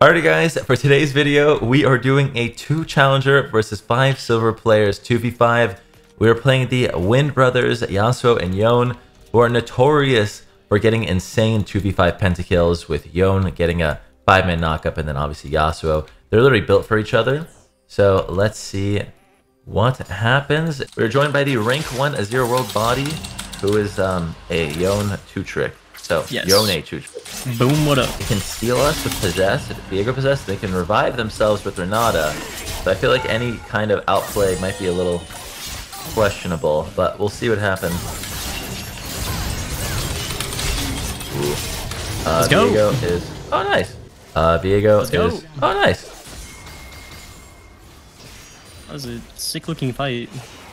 Alrighty guys, for today's video, we are doing a 2 challenger versus 5 silver players 2v5. We are playing the Wind Brothers, Yasuo and Yone, who are notorious for getting insane 2v5 pentakills with Yone getting a 5-man knockup and then obviously Yasuo. They're literally built for each other. So let's see what happens. We're joined by the rank 1 Azir World Body, who is um, a Yone 2-trick. So, Yes. Yone 2-trick. Boom, what up? They can steal us with Possess, if Viego Possess, they can revive themselves with Renata. So I feel like any kind of outplay might be a little questionable, but we'll see what happens. Ooh. Uh, Let's go. Viego is... Oh, nice. Uh, Viego Let's go. Oh, nice. That was a sick looking fight.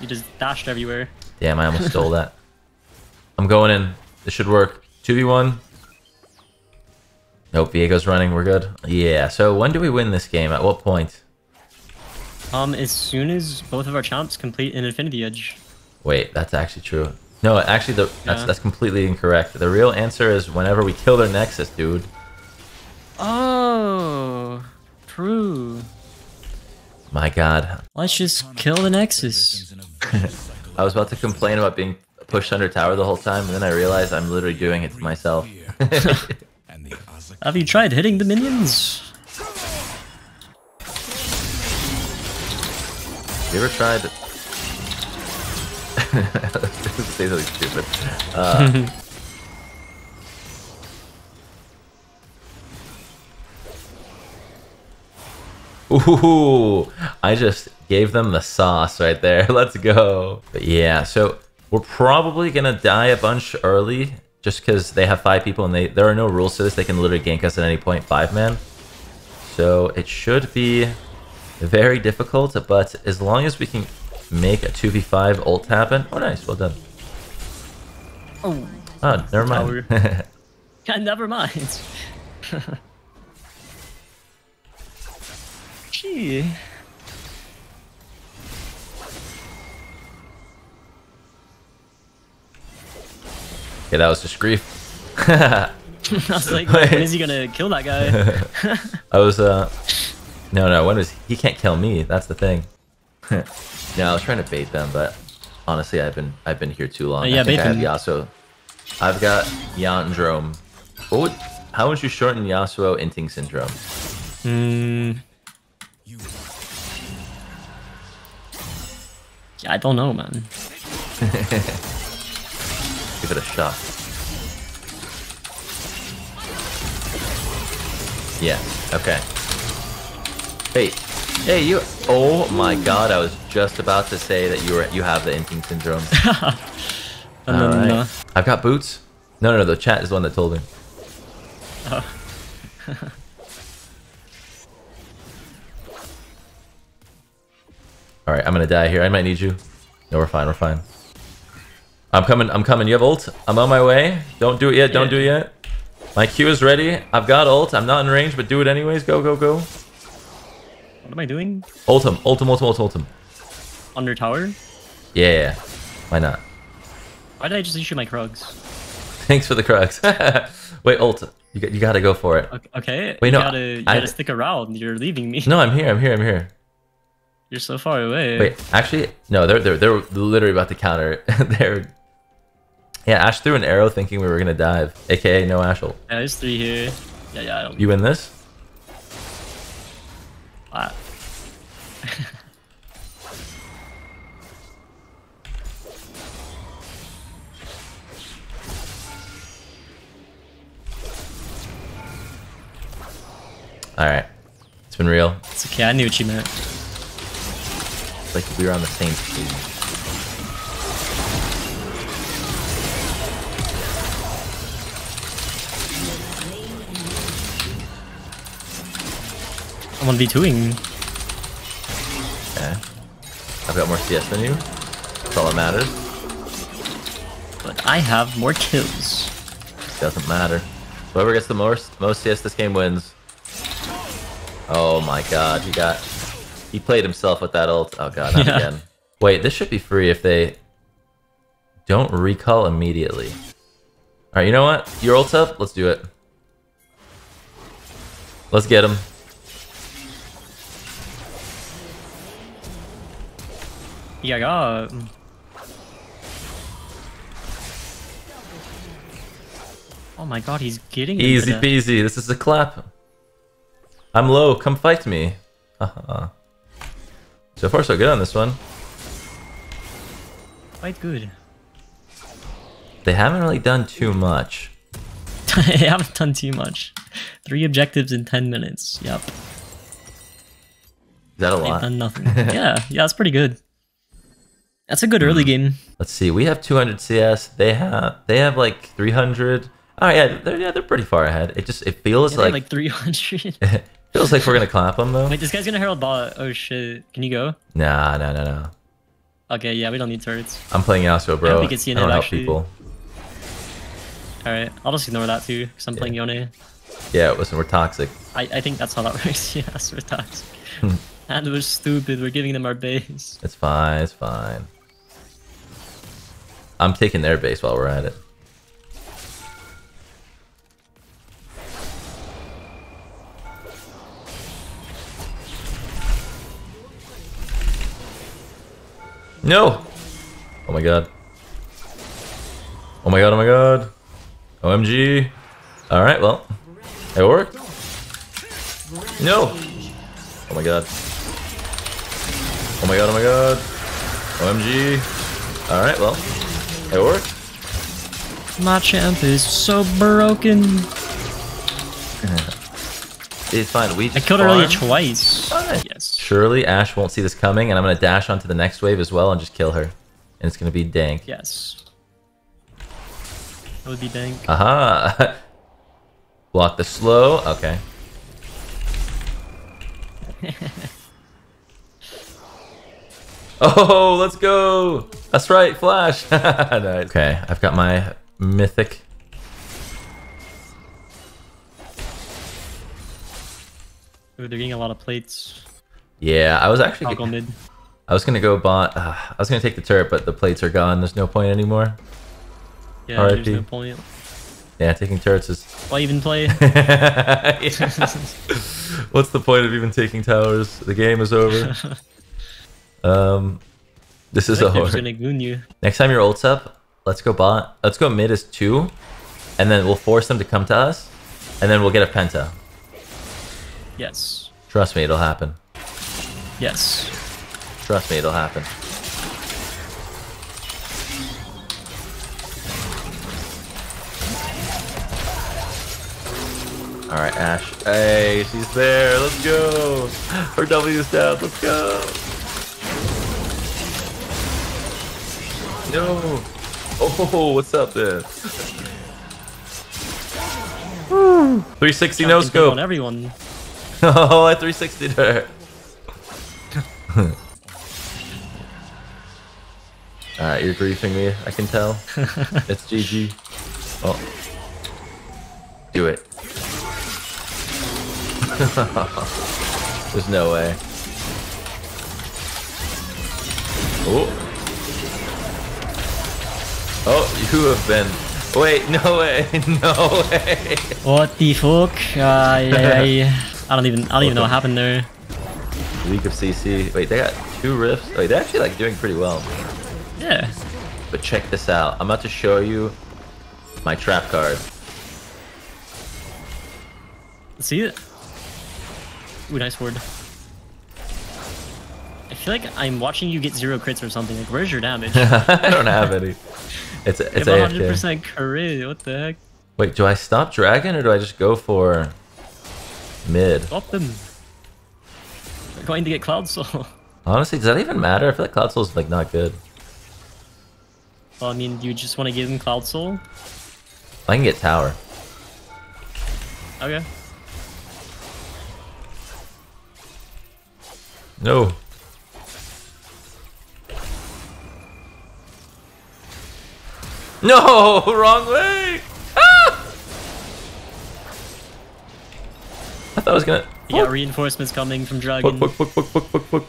You just dashed everywhere. Damn, I almost stole that. I'm going in. This should work. 2v1. Nope, Viego's running. We're good. Yeah, so when do we win this game? At what point? Um, as soon as both of our champs complete an Infinity Edge. Wait, that's actually true. No, actually, the, that's Yeah. that's completely incorrect. The real answer is whenever we kill their Nexus, dude. Oh, true. My God, Let's just kill the Nexus. I was about to complain about being pushed under tower the whole time, and then I realized I'm literally doing it to myself. Have you tried hitting the minions? you ever tried? Say something stupid. Uh, Ooh, I just gave them the sauce right there. Let's go. But yeah, so we're probably gonna die a bunch early just because they have five people and they there are no rules to this. They can literally gank us at any point, five man. So it should be very difficult, but as long as we can make a 2v5 ult happen. Oh, nice. Well done. Oh, Oh, never mind. yeah, never mind. Gee. Okay, that was just grief. I was like, Wait. when is he gonna kill that guy? I was uh no no when is he can't kill me that's the thing. no, I was trying to bait them, but honestly, I've been I've been here too long. Uh, yeah, I think bait I have them. Yasuo. I've got Yandrome. What would how would you shorten Yasuo inting syndrome? Hmm. Yeah, I don't know, man. Give it a shot. Yeah. Okay. Hey, hey, you! Oh my God! I was just about to say that you were you have the inting syndrome. And All then, right. uh, I've got boots. No, no, no. The chat is the one that told me. Oh. All right, I'm gonna die here. I might need you. No, we're fine. We're fine. I'm coming. I'm coming. You have ult. I'm on my way. Don't do it yet. Don't Yeah. do it yet. My Q is ready. I've got ult. I'm not in range, but do it anyways. Go, go, go. what am I doing? Ult him. Ult him. Ult him. Ult him. Ult him. Under tower? Yeah, yeah. Why not? Why did I just issue my Krugs? Thanks for the Krugs. Wait, ult. You, got- you gotta go for it. Okay. Wait, you no, gotta, you I- gotta stick around. You're leaving me. No, I'm here. I'm here. I'm here. You're so far away. Wait, actually, no. They're they're they're literally about to counter. they're. Yeah, Ashe threw an arrow thinking we were gonna dive. AKA no Ashe. Yeah, there's three here. Yeah, yeah. I don't. You win this? Ah. All right. It's been real. It's okay. I knew what you meant. It's like we were on the same page. I'm gonna be doing. Okay. I've got more CS than you. That's all that matters. But I have more kills. Doesn't matter. Whoever gets the most most CS this game wins. Oh my god, he got he played himself with that ult. Oh god, not Yeah. again. Wait, this should be free if they don't recall immediately. Alright, you know what? Your ult's up, let's do it. Let's get him. Yeah, got. Oh my god, he's getting Easy peasy. This is a clap. I'm low. Come fight me. Haha. so far, so good on this one. Quite good. They haven't really done too much. they haven't done too much. Three objectives in 10 minutes. Yep. Is that a They've lot? done nothing. yeah, yeah, that's pretty good. That's a good early Hmm. game. Let's see. We have 200 CS. They have they have like 300. Oh yeah, they're, yeah, they're pretty far ahead. It just it feels Yeah, like, like 300. it feels like we're gonna clap them though. Wait, this guy's gonna herald bot. Oh shit. Can you go? Nah, nah, nah, nah. Okay, yeah, we don't need turrets. I'm playing Yasuo, bro. hope we can see I don't help actually. people. Alright, I'll just ignore that too, because I'm playing Yone. Yeah, listen, we're toxic. I, I think that's how that works. yes, we're toxic. And we're stupid. We're giving them our base. It's fine. It's fine. I'm taking their base while we're at it. No! Oh my god. Oh my god, oh my god. OMG. Alright, well. It worked. No! Oh my god. Oh my god, oh my god. OMG. Alright, well. It worked. My champ is so broken. It's fine. We I killed her earlier twice. Fine. Yes. Surely Ashe won't see this coming, and I'm gonna dash onto the next wave as well and just kill her. And it's gonna be dank. Yes. That would be dank. Aha! Block the slow. Okay. oh, let's go! That's right, Flash. nice. Okay, I've got my mythic. Ooh, they're getting a lot of plates. Yeah, I was actually. I'll mid. I was gonna go bot. Uh, I was gonna take the turret, but the plates are gone. There's no point anymore. Yeah, there's RIP. no point. Yeah, taking turrets is. Why even play? What's the point of even taking towers? The game is over. Um, this is I a think they're horde. gonna goon you. Next time your ult's up, let's go bot. Let's go mid as two, and then we'll force them to come to us, and then we'll get a penta. Yes. Trust me, it'll happen. Yes. Trust me, it'll happen. All right, Ashe. Hey, she's there. Let's go. Her W's down. Let's go. No. Oh, what's up there? 360 no Champ can pick scope. on everyone. Oh, I 360'd her. Alright, you're griefing me, I can tell. it's GG. Oh. Do it. There's no way. Oh. Oh, you have been. Wait, no way. No way. What the fuck? I, I, I don't even, I don't even know what happened there. Week of CC. Wait, they got two rifts. Wait, they're actually like doing pretty well. Yeah. But check this out. I'm about to show you my trap card. See it? Ooh, nice word. I feel like I'm watching you get zero crits or something. Like, where's your damage? I don't have any. It's it's AFK. 100% crit. What the heck? Wait, do I stop dragon or do I just go for mid? Stop them. They're going to get Cloud Soul. Honestly, does that even matter? I feel like Cloud Soul's like not good. Well, I mean, do you just want to give him Cloud Soul? I can get tower. Okay. No. No, wrong way. Ah! I thought I was gonna. You got reinforcements coming from Dragon. Book, book, book, book, book, book,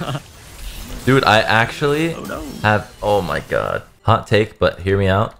book. Dude, I actually Oh no. have. Oh my god. Hot take, but hear me out.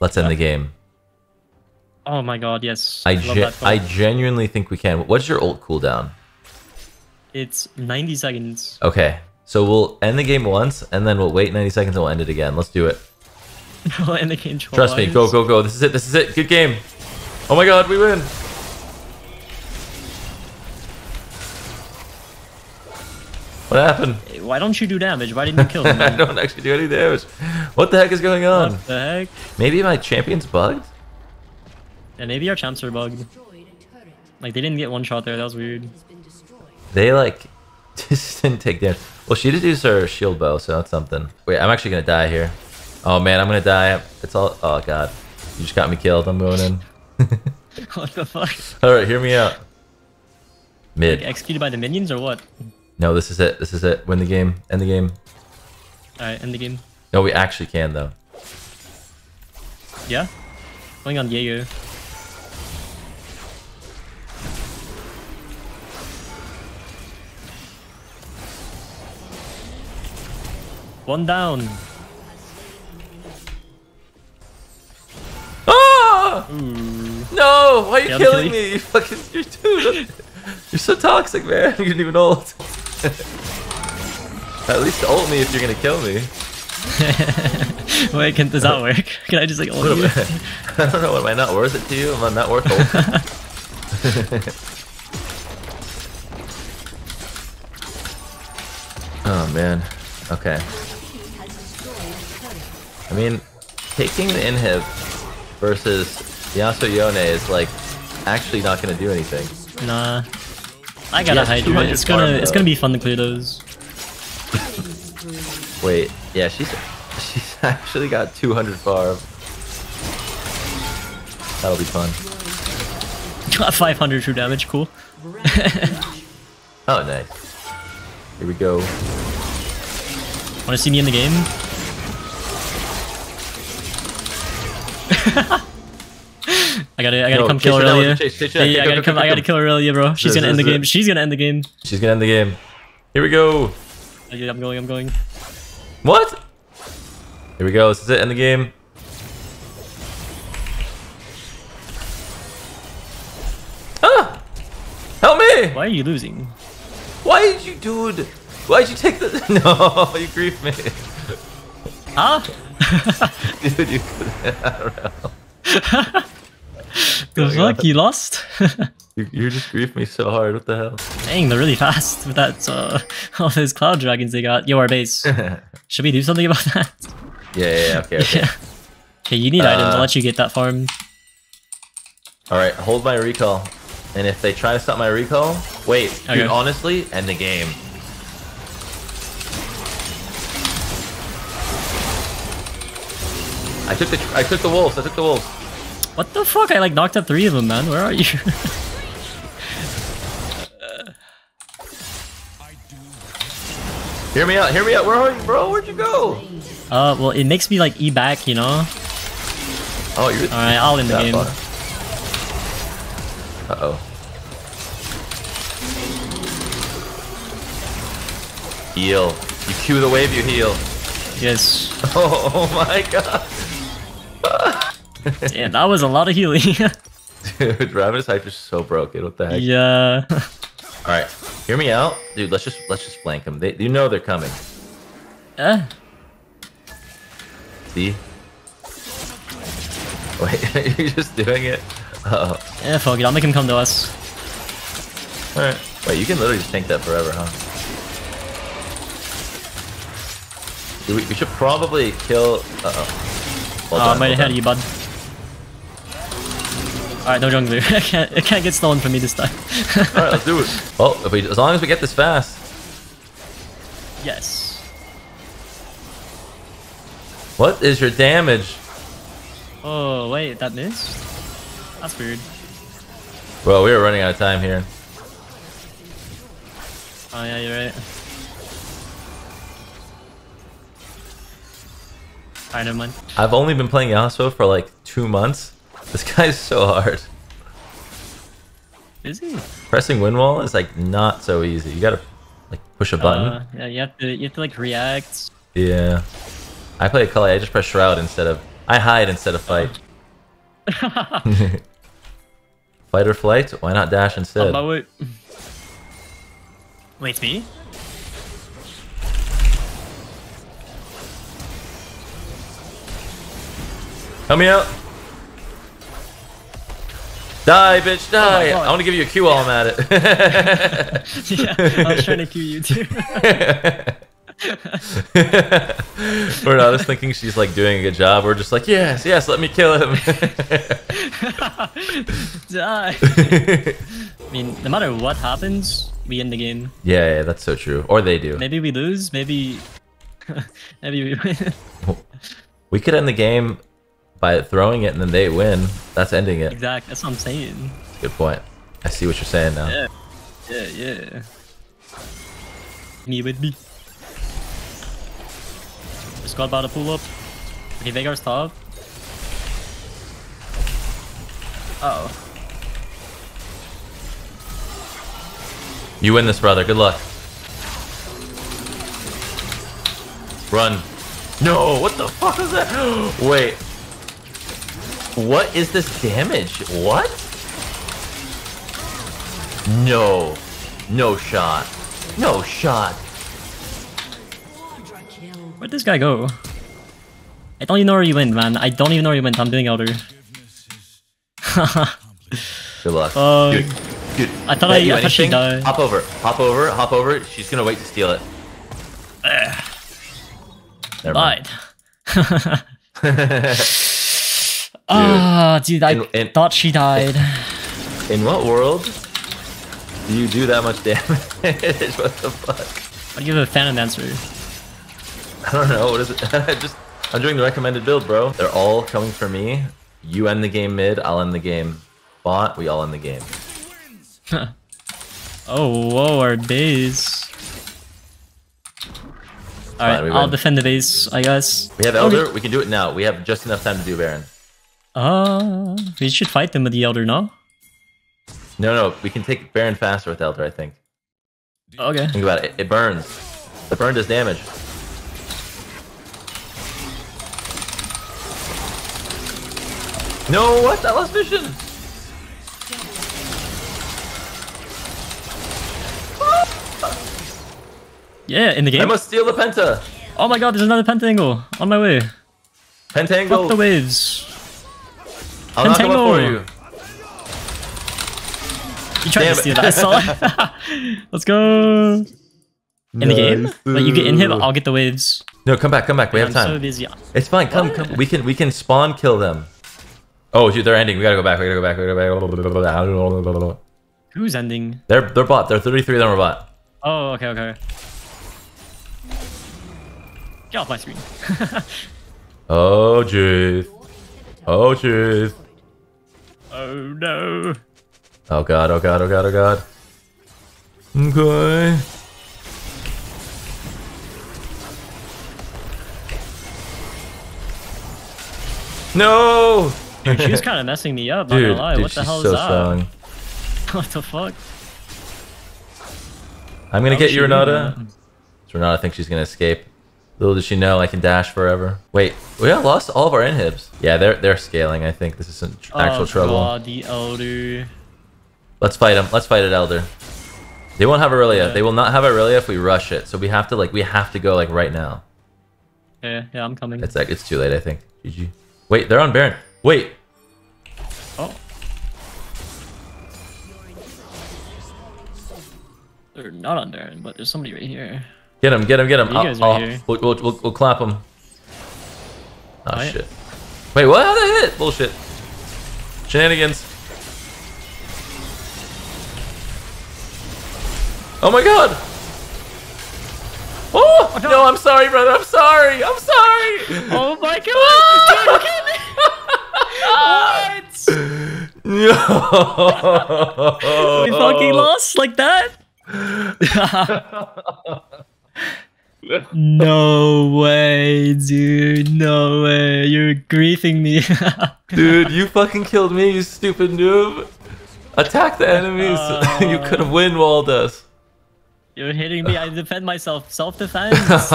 Let's end Yeah. the game. Oh my god, yes. I, ge- that I genuinely think we can. What's your ult cooldown? It's 90 seconds. Okay, so we'll end the game once, and then we'll wait 90 seconds and we'll end it again. Let's do it. and the game Trust me. Go, go, go. This is it. This is it. Good game. Oh my god, we win. What happened? Why don't you do damage? Why didn't you kill him? I don't actually do any damage. What the heck is going on? What the heck? Maybe my champion's bugged? Yeah, maybe our champs are bugged. Like, they didn't get one shot there. That was weird. They like just didn't take damage. Well, she did use her shield bow, so that's something. Wait, I'm actually gonna die here. Oh man, I'm gonna die. It's all. Oh god, you just got me killed. I'm going in. what the fuck? all right, hear me out. Mid. Like, executed by the minions or what? No, this is it. This is it. Win the game. End the game. Alright, end the game. No, we actually can though. Yeah? Going on Jaeger. One down. Ah! No! Why are you Yeah, killing kill me? You fucking, you're dude. You're so toxic, man. You didn't even ult. At least ult me if you're gonna kill me. Wait, can, does that work? Can I just like ult you? I don't know. Am I not worth it to you? Am I not worth ulting? oh man. Okay. I mean, taking the inhib versus Yasuo Yone is like actually not gonna do anything. Nah. I gotta hide. It's gonna farm, it's gonna be fun to clear those. Wait, yeah, she's she's actually got 200 farm. That'll be fun. Got 500 true damage, cool. Oh, nice. Here we go. Wanna see me in the game? I gotta, I gotta No, come kill her Aurelia. chase, chase her. Yeah, I gotta go, come, I gotta go. kill Aurelia, bro. She's This gonna end the game. She's gonna end the game. She's gonna end the game. Here we go. I'm going, I'm going. What? Here we go. This is it. End the game. Ah! Help me! Why are you losing? Why did you, dude? Why did you take the? No, you grief me, Huh? dude. You. I don't know. The fuck? You lost? You, you just griefed me so hard. What the hell? Dang, they're really fast with that, uh, all those cloud dragons they got. Yo, our base. Should we do something about that? yeah, yeah. Okay, okay. Yeah. Okay, you need items. Uh, I'll let you get that farm. All right, hold my recall. And if they try to stop my recall, wait, Okay. dude. Honestly, end the game. I took the I took the wolves. I took the wolves. What the fuck? I like knocked out three of them, man. Where are you? Hear me out. Hear me out. Where are you, bro? Where'd you go? uh, well, it makes me like e back, you know. Oh, you're All right, I'll end the game. far. Uh oh. Heal. You cue the wave. You heal. Yes. Oh, oh my god. Damn, that was a lot of healing. Dude, Ravenous Hydra's so broken. What the heck? yeah. All right, hear me out, dude. Let's just let's just flank them. They, you know they're coming. Eh. See? Wait, you're just doing it. Uh oh. Yeah, fuck it. I'll make him come to us. All right. Wait, you can literally just tank that forever, huh? Dude, we, we should probably kill. Uh oh. Well Oh, right well ahead of you, bud. Alright, no jungler. I can't, it can't get stolen from me this time. All right, let's do it. Well, if we, as long as we get this fast. yes. What is your damage? Oh, wait, that missed? That's weird. Well, we are running out of time here. Oh, yeah, you're right. Alright, never mind. I've only been playing Yasuo for like two months. This guy's so hard. Is he? Pressing wind wall is like not so easy. You gotta like push a button. Uh, yeah, you have to, you have to like react. Yeah. I play Akali. I just press shroud instead of. I hide instead of fight. Fight or flight? Why not dash instead? my way. Wait, me? Help me out. Die, bitch, die. Oh God. I want to give you a cue while I'm at it. yeah, I was trying to cue you too. We're not just thinking she's like doing a good job. We're just like, yes, yes, let me kill him. Die. I mean, no matter what happens, we end the game. yeah, yeah, that's so true. Or they do. Maybe we lose, maybe... maybe we win. We could end the game by throwing it and then they win. That's ending it. Exactly. that's what I'm saying. Good point. I see what you're saying now. Yeah, yeah, yeah. Me with me. Squad about to pull up. Okay, Vegar's top. Uh oh. You win this, brother. Good luck. Run. No, what the fuck is that? Wait. What is this damage? What? No. No shot. No shot. Where'd this guy go? I don't even know where you went, man. I don't even know where you went. I'm doing outer. Good luck. Uh, Dude, dude. I thought I- I thought she died. Hop over. Hop over. Hop over. She's gonna wait to steal it. Never mind. Died. Ah, dude, I In- in- thought she died. In what world do you do that much damage? what the fuck? I'll give a Phantom Dancer. I don't know. What is it? Just I'm doing the recommended build, bro. They're all coming for me. You end the game mid. I'll end the game bot. We all end the game. Oh, whoa, our base. Alright, I'll win. defend the base, I guess. We have Okay. Elder. We can do it now. We have just enough time to do Baron. Uh, we should fight them with the Elder, no? No, no. We can take Baron faster with Elder. I think. Okay. Think about it. It burns. The burn does damage. No, what? That lost vision. Yeah, in the game. I must steal the Penta. Oh my god, there's another Pentangle on my way. Pentangle! Fuck the waves. I'll knock him up for you. You tried Damn to it. steal that, I saw it. Let's go. In the game? But you get in him, I'll get the waves. No, come back, come back. We have I'm so time. busy. It's fine. Come, What? come. We can, we can spawn kill them. Oh, dude, they're ending. We gotta go back. We gotta go back. We gotta go back. Who's ending? They're, they're bot. They're 33 of them are bot. Oh, okay, okay. Get off my screen. Oh, jeez. Oh, jeez. Oh no. Oh god, oh god, oh god, oh god. Okay. No! Dude, she was kind of messing me up, not Dude, gonna lie. dude, what the she's hell so is that? strong. what the fuck? I'm gonna How get you, Renata. Renata thinks she's gonna escape. Little does she know I can dash forever. Wait, we got lost all of our inhibs. Yeah, they're they're scaling. I think this is some tr- actual oh, trouble. God, the elder. Let's fight them. Let's fight it, Elder. They won't have Aurelia. Yeah. They will not have Aurelia if we rush it. So we have to like we have to go like right now. Yeah, yeah, I'm coming. It's like it's too late. I think. GG. Wait, they're on Baron. Wait. Oh. They're not on there, but there's somebody right here. Get him, get him, get him. You uh, guys right uh, I'll- here. We'll, we'll, we'll, we'll clap him. Oh, shit. Wait, what? How they hit? Bullshit. Shenanigans. Oh my god! Oh! oh no. No, I'm sorry, brother. I'm sorry. I'm sorry. Oh my god! Dude, look at me! what? No. We fucking lost like that? No way, dude. No way. You're griefing me. Dude, you fucking killed me, you stupid noob. Attack the enemies. you could have uh. windwalled us. You're hitting me. I defend myself. Self-defense.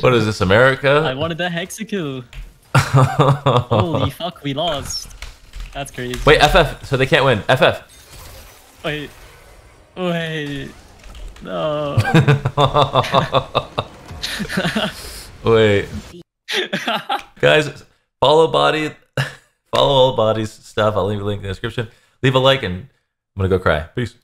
what is this, America? I wanted the hexakill. Holy fuck, we lost. That's crazy. Wait, FF. So they can't win. FF. Wait. Wait. No. Wait. Guys, follow body, follow all bodies stuff. I'll leave a link in the description. Leave a like, and I'm gonna go cry. Peace.